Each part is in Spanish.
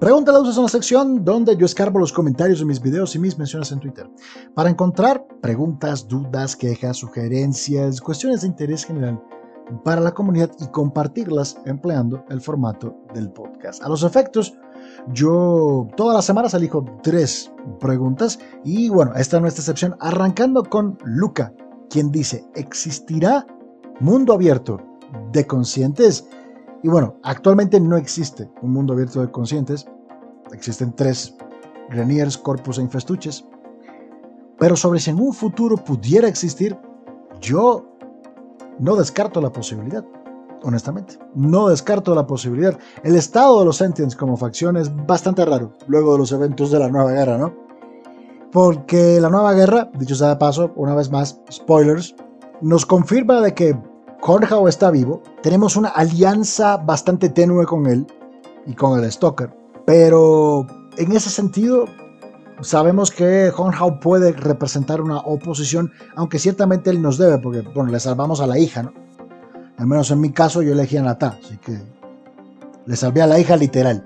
Pregúntale es una sección donde yo escarbo los comentarios de mis videos y mis menciones en Twitter para encontrar preguntas, dudas, quejas, sugerencias, cuestiones de interés general para la comunidad y compartirlas empleando el formato del podcast. A los efectos, yo todas las semanas elijo tres preguntas y bueno, esta no es excepción, arrancando con Luca, quien dice, ¿existirá mundo abierto de conscientes? Y bueno, actualmente no existe un mundo abierto de conscientes, existen tres, Greniers, Corpus e Infestuches, pero sobre si en un futuro pudiera existir, yo no descarto la posibilidad, honestamente. No descarto la posibilidad. El estado de los Sentients como facción es bastante raro, luego de los eventos de la Nueva Guerra, ¿no? Porque la Nueva Guerra, dicho sea de paso, una vez más, spoilers, nos confirma de que Hornhau está vivo, tenemos una alianza bastante tenue con él y con el Stalker, pero en ese sentido sabemos que Hornhau puede representar una oposición, aunque ciertamente él nos debe, porque bueno, le salvamos a la hija, ¿no? Al menos en mi caso yo elegí a Natá, así que le salvé a la hija literal.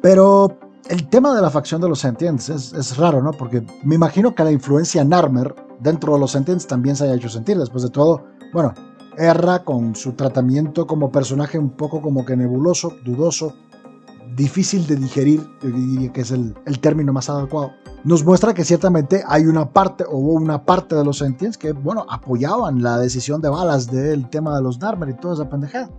Pero el tema de la facción de los Sentients es, raro, ¿no? Porque me imagino que la influencia Narmer dentro de los Sentients también se haya hecho sentir. Después de todo, bueno, Erra con su tratamiento como personaje un poco como que nebuloso, dudoso, difícil de digerir, yo diría que es el, el, término más adecuado, nos muestra que ciertamente hay una parte, o hubo una parte de los Sentients que, bueno, apoyaban la decisión de balas del tema de los Narmer y toda esa pendejada.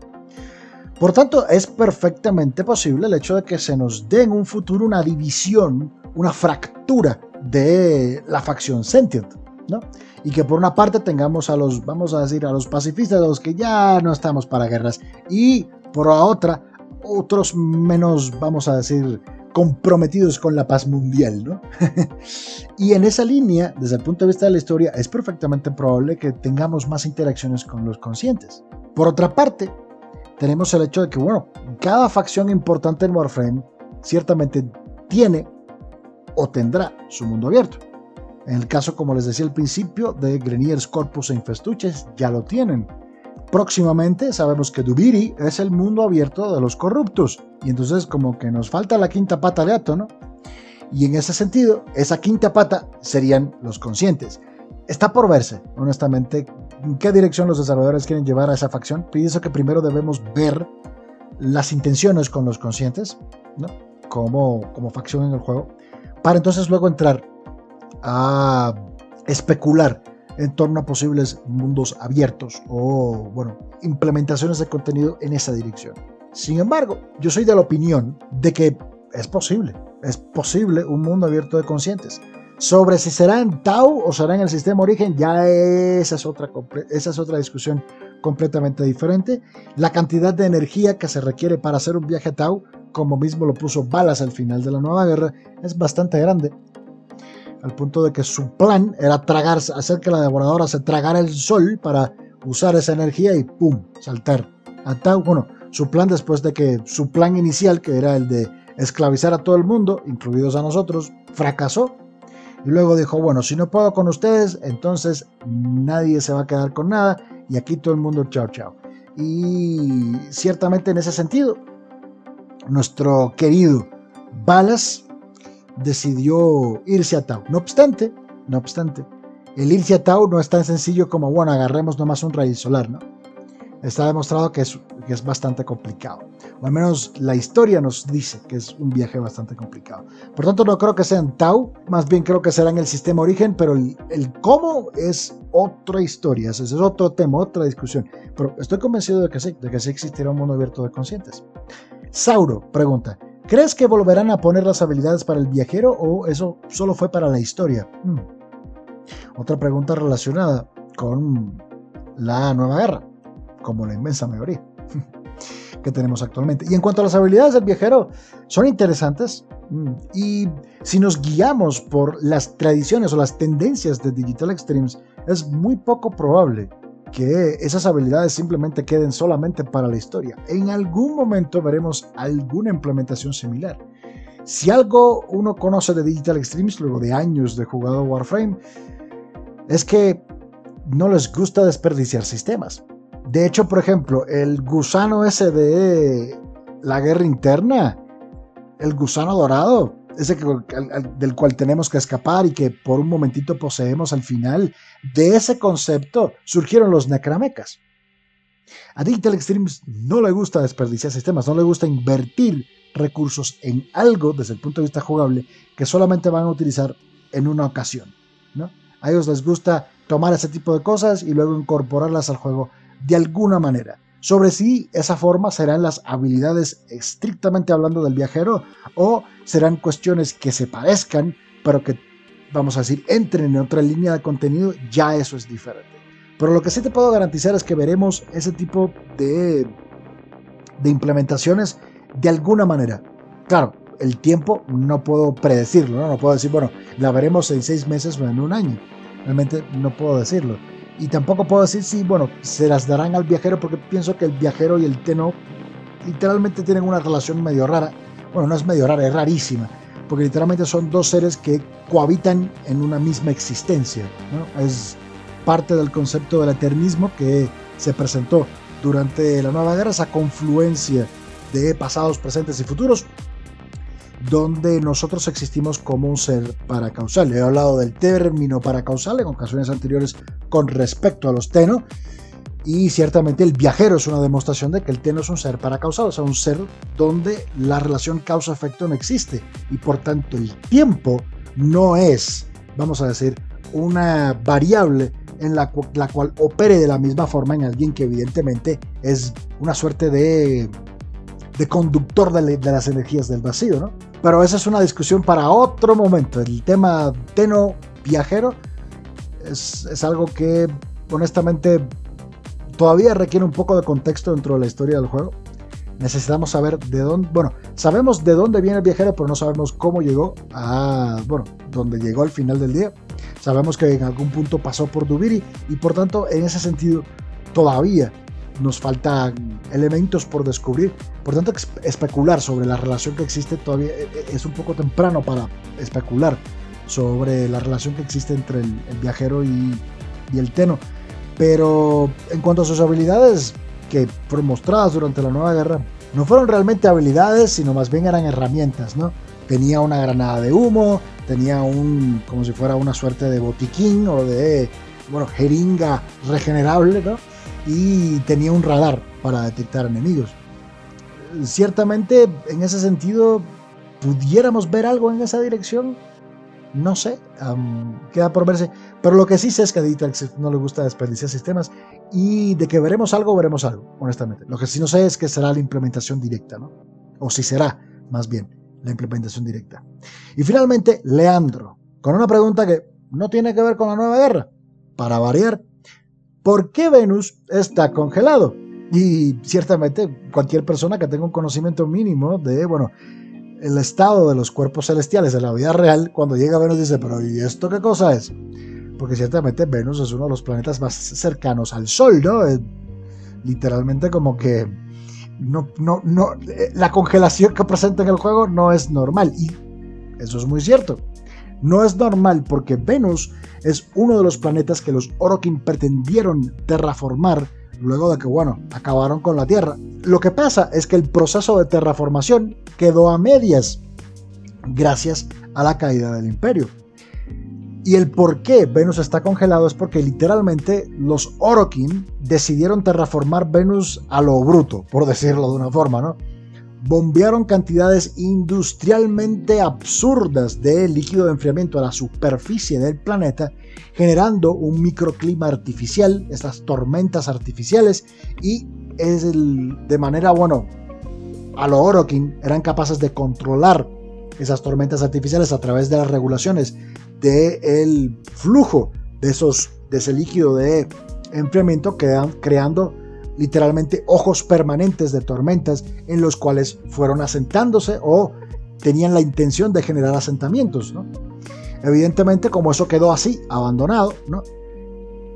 Por tanto, es perfectamente posible el hecho de que se nos dé en un futuro una división, una fractura de la facción Sentient, ¿no? Y que por una parte tengamos a los, vamos a decir, a los pacifistas, a los que ya no estamos para guerras, y por la otra otros menos, vamos a decir, comprometidos con la paz mundial, ¿no? y en esa línea, desde el punto de vista de la historia, es perfectamente probable que tengamos más interacciones con los conscientes. Por otra parte, tenemos el hecho de que, bueno, cada facción importante en Warframe ciertamente tiene o tendrá su mundo abierto. En el caso, como les decía al principio, de Greniers Corpus e Infestuches, ya lo tienen. Próximamente sabemos que Dubiri es el mundo abierto de los corruptos. Y entonces como que nos falta la quinta pata de Ato, ¿no? Y en ese sentido, esa quinta pata serían los conscientes. Está por verse, honestamente, en qué dirección los desarrolladores quieren llevar a esa facción. Pienso que primero debemos ver las intenciones con los conscientes, ¿no? Como, como facción en el juego, para entonces luego entrar a especular en torno a posibles mundos abiertos o, bueno, implementaciones de contenido en esa dirección. Sin embargo, yo soy de la opinión de que es posible, es posible un mundo abierto de conscientes. Sobre si será en Tau o será en el sistema origen, ya esa es otra, esa es otra discusión completamente diferente. La cantidad de energía que se requiere para hacer un viaje a Tau, como mismo lo puso Balas al final de la nueva guerra, es bastante grande al punto de que su plan era tragarse, hacer que la devoradora se tragara el sol para usar esa energía y ¡pum! saltar. A bueno, su plan después de que su plan inicial, que era el de esclavizar a todo el mundo, incluidos a nosotros, fracasó. Y luego dijo, bueno, si no puedo con ustedes, entonces nadie se va a quedar con nada y aquí todo el mundo chao chao. Y ciertamente en ese sentido, nuestro querido Balas decidió irse a Tau. No obstante, no obstante, el irse a Tau no es tan sencillo como, bueno, agarremos nomás un rayo solar, ¿no? Está demostrado que es, que es bastante complicado. O al menos la historia nos dice que es un viaje bastante complicado. Por tanto, no creo que sea en Tau, más bien creo que será en el sistema origen, pero el, el cómo es otra historia, ese es otro tema, otra discusión. Pero estoy convencido de que sí, de que sí existirá un mundo abierto de conscientes. Sauro pregunta, ¿Crees que volverán a poner las habilidades para el viajero o eso solo fue para la historia? Hmm. Otra pregunta relacionada con la nueva guerra, como la inmensa mayoría que tenemos actualmente. Y en cuanto a las habilidades del viajero, son interesantes. Hmm. Y si nos guiamos por las tradiciones o las tendencias de Digital Extremes, es muy poco probable que esas habilidades simplemente queden solamente para la historia. En algún momento veremos alguna implementación similar. Si algo uno conoce de Digital Extremes luego de años de jugado Warframe, es que no les gusta desperdiciar sistemas. De hecho, por ejemplo, el gusano ese de la guerra interna el gusano dorado, ese del cual tenemos que escapar y que por un momentito poseemos al final, de ese concepto surgieron los necramecas. A Digital Extremes no le gusta desperdiciar sistemas, no le gusta invertir recursos en algo desde el punto de vista jugable que solamente van a utilizar en una ocasión. ¿no? A ellos les gusta tomar ese tipo de cosas y luego incorporarlas al juego de alguna manera. Sobre si esa forma serán las habilidades estrictamente hablando del viajero o serán cuestiones que se parezcan, pero que, vamos a decir, entren en otra línea de contenido, ya eso es diferente. Pero lo que sí te puedo garantizar es que veremos ese tipo de, implementaciones de alguna manera. Claro, el tiempo no puedo predecirlo, ¿no? no puedo decir, bueno, la veremos en seis meses o en un año. Realmente no puedo decirlo. Y tampoco puedo decir si, bueno, se las darán al viajero porque pienso que el viajero y el Teno literalmente tienen una relación medio rara. Bueno, no es medio rara, es rarísima. Porque literalmente son dos seres que cohabitan en una misma existencia. ¿no? Es parte del concepto del eternismo que se presentó durante la Nueva Guerra, esa confluencia de pasados, presentes y futuros, donde nosotros existimos como un ser paracausal. He hablado del término paracausal en ocasiones anteriores con respecto a los teno, y ciertamente el viajero es una demostración de que el teno es un ser paracausal, o sea, un ser donde la relación causa-efecto no existe, y por tanto el tiempo no es, vamos a decir, una variable en la, la cual opere de la misma forma en alguien que evidentemente es una suerte de de conductor de, las energías del vacío, ¿no? Pero esa es una discusión para otro momento. El tema teno viajero es, es algo que honestamente todavía requiere un poco de contexto dentro de la historia del juego. Necesitamos saber de dónde, bueno, sabemos de dónde viene el viajero, pero no sabemos cómo llegó a, bueno, dónde llegó al final del día. Sabemos que en algún punto pasó por Dubiri y por tanto, en ese sentido, todavía nos faltan elementos por descubrir. Por tanto, especular sobre la relación que existe todavía eh, eh, es un poco temprano para especular sobre la relación que existe entre el, viajero y, el Teno. Pero en cuanto a sus habilidades que fueron mostradas durante la Nueva Guerra, no fueron realmente habilidades, sino más bien eran herramientas, ¿no? Tenía una granada de humo, tenía un, como si fuera una suerte de botiquín o de, bueno, jeringa regenerable, ¿no? Y tenía un radar para detectar enemigos. Ciertamente, en ese sentido, pudiéramos ver algo en esa dirección. No sé, queda por verse. Pero lo que sí sé es que a no le gusta desperdiciar sistemas y de que veremos algo, veremos algo, honestamente. Lo que sí no sé es que será la implementación directa, ¿no? O si será, más bien, la implementación directa. Y finalmente, Leandro, con una pregunta que no tiene que ver con la nueva guerra. Para variar, ¿Por qué Venus está congelado? Y ciertamente cualquier persona que tenga un conocimiento mínimo de, bueno, el estado de los cuerpos celestiales de la vida real, cuando llega Venus dice, pero ¿y esto qué cosa es? Porque ciertamente Venus es uno de los planetas más cercanos al Sol, ¿no? literalmente como que no, no, no, la congelación que presenta en el juego no es normal. Y eso es muy cierto. No es normal porque Venus es uno de los planetas que los Orokin pretendieron terraformar luego de que, bueno, acabaron con la Tierra. Lo que pasa es que el proceso de terraformación quedó a medias gracias a la caída del imperio. Y el por qué Venus está congelado es porque literalmente los Orokin decidieron terraformar Venus a lo bruto, por decirlo de una forma, ¿no? Bombearon cantidades industrialmente absurdas de líquido de enfriamiento a la superficie del planeta, generando un microclima artificial, estas tormentas artificiales, y es de manera, bueno, a lo Orokin eran capaces de controlar esas tormentas artificiales a través de las regulaciones del flujo de, esos, de ese líquido de enfriamiento, creando literalmente ojos permanentes de tormentas en los cuales fueron asentándose o tenían la intención de generar asentamientos. Evidentemente, como eso quedó así, abandonado, ¿no?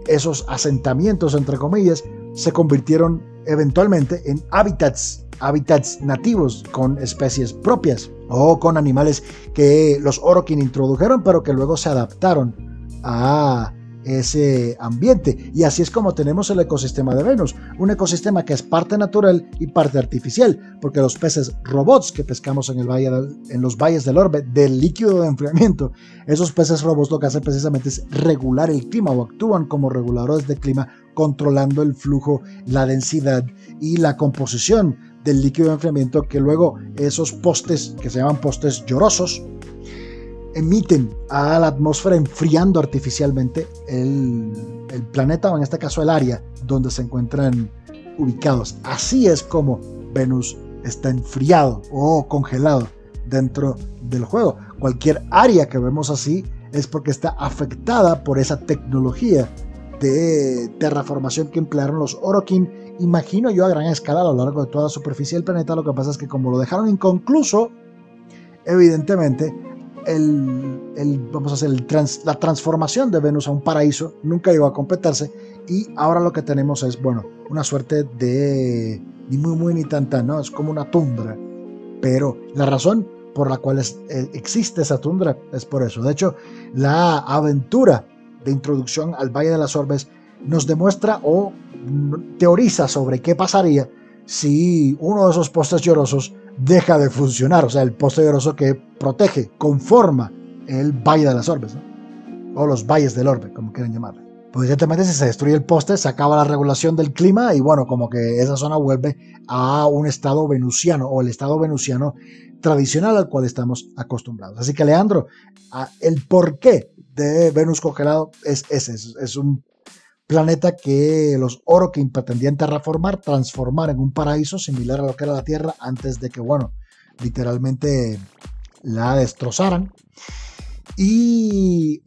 esos asentamientos, entre comillas, se convirtieron eventualmente en hábitats, hábitats nativos con especies propias o con animales que los Orokin introdujeron, pero que luego se adaptaron a ese ambiente. Y así es como tenemos el ecosistema de Venus, un ecosistema que es parte natural y parte artificial, porque los peces robots que pescamos en, el valle en los valles del orbe del líquido de enfriamiento, esos peces robots lo que hacen precisamente es regular el clima o actúan como reguladores de clima controlando el flujo, la densidad y la composición del líquido de enfriamiento que luego esos postes que se llaman postes llorosos emiten a la atmósfera enfriando artificialmente el, planeta o en este caso el área donde se encuentran ubicados. Así es como Venus está enfriado o congelado dentro del juego. Cualquier área que vemos así es porque está afectada por esa tecnología de terraformación que emplearon los Orokin, imagino yo a gran escala a lo largo de toda la superficie del planeta. Lo que pasa es que como lo dejaron inconcluso, evidentemente el, vamos a hacer la transformación de Venus a un paraíso nunca llegó a completarse y ahora lo que tenemos es, bueno, una suerte de ni muy muy ni tan tan, ¿no? Es como una tundra. Pero la razón por la cual eh, existe esa tundra es por eso. De hecho, la aventura de introducción al Valle de las Orbes nos demuestra o teoriza sobre qué pasaría si uno de esos postes llorosos deja de funcionar, o sea, el poste lloroso que protege, conforma el Valle de las Orbes, o los valles del orbe, como quieran llamarlo. Pues evidentemente si se destruye el poste, se acaba la regulación del clima y bueno, como que esa zona vuelve a un estado venusiano o el estado venusiano tradicional al cual estamos acostumbrados. Así que Leandro, el porqué de Venus congelado es ese, es un planeta que los Orokin pretendían terraformar, transformar en un paraíso similar a lo que era la Tierra antes de que, bueno, literalmente la destrozaran. Y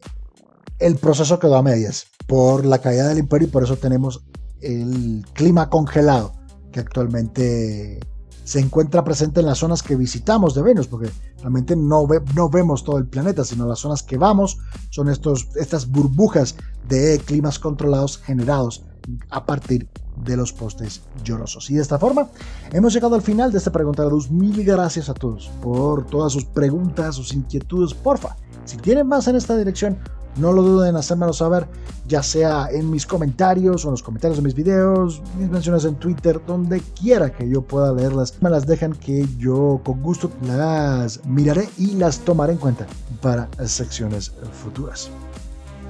el proceso quedó a medias por la caída del imperio y por eso tenemos el clima congelado que actualmente se encuentra presente en las zonas que visitamos de Venus, porque realmente no, no vemos todo el planeta, sino las zonas que vamos son estos, estas burbujas de climas controlados generados a partir de los postes llorosos. Y de esta forma hemos llegado al final de esta pregunta de luz. Mil gracias a todos por todas sus preguntas, sus inquietudes. Porfa, si tienen más en esta dirección, no lo duden en hacérmelo saber, ya sea en mis comentarios o en los comentarios de mis videos, mis menciones en Twitter, donde quiera que yo pueda leerlas. Me las dejan que yo con gusto las miraré y las tomaré en cuenta para secciones futuras.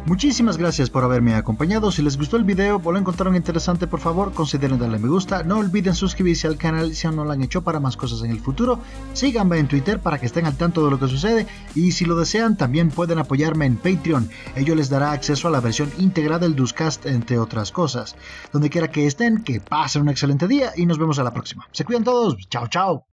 Muchísimas gracias por haberme acompañado. Si les gustó el video o lo encontraron interesante, por favor consideren darle me gusta. No olviden suscribirse al canal si aún no lo han hecho para más cosas en el futuro. Síganme en Twitter para que estén al tanto de lo que sucede. Y si lo desean, también pueden apoyarme en Patreon. Ello les dará acceso a la versión íntegra del Duscast, entre otras cosas. Donde quiera que estén, que pasen un excelente día y nos vemos a la próxima. Se cuidan todos. Chao, chao.